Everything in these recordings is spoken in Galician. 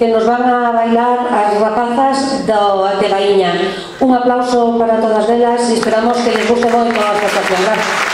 que nos van a bailar as rapazas do, Ategaíña. Un aplauso para todas elas e esperamos que les guste moito a actuación. Gracias.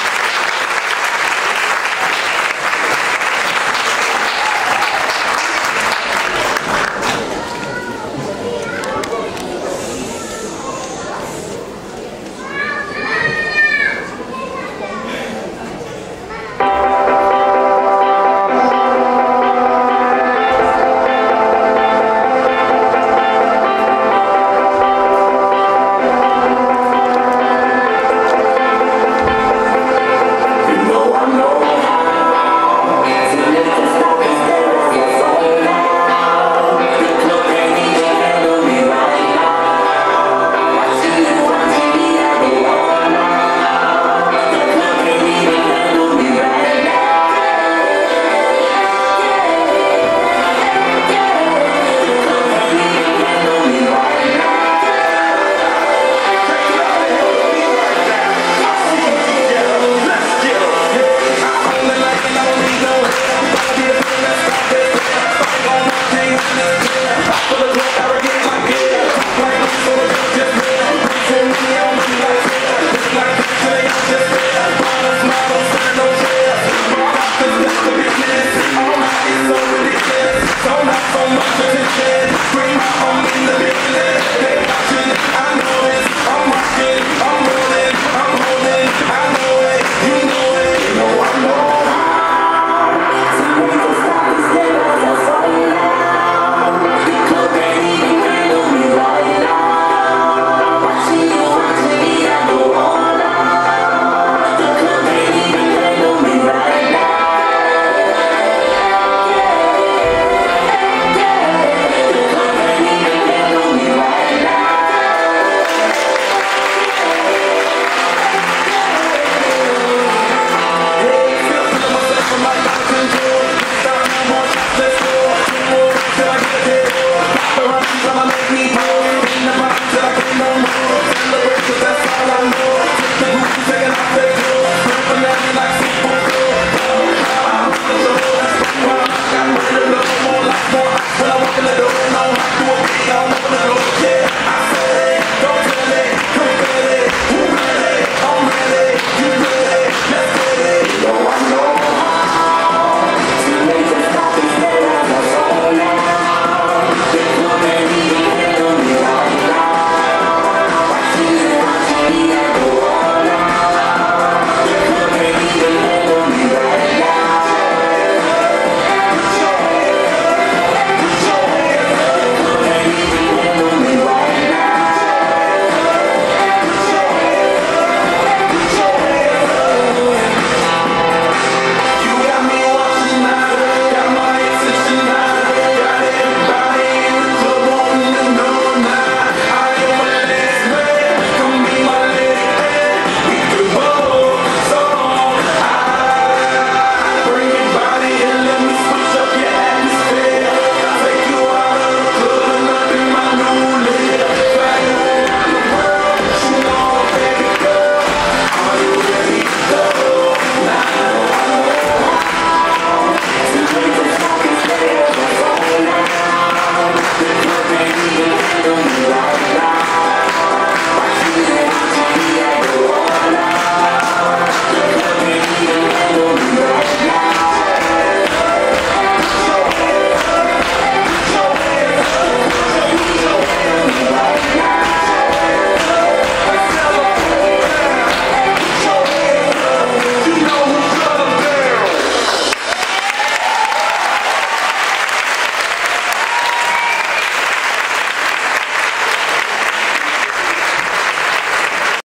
Back for the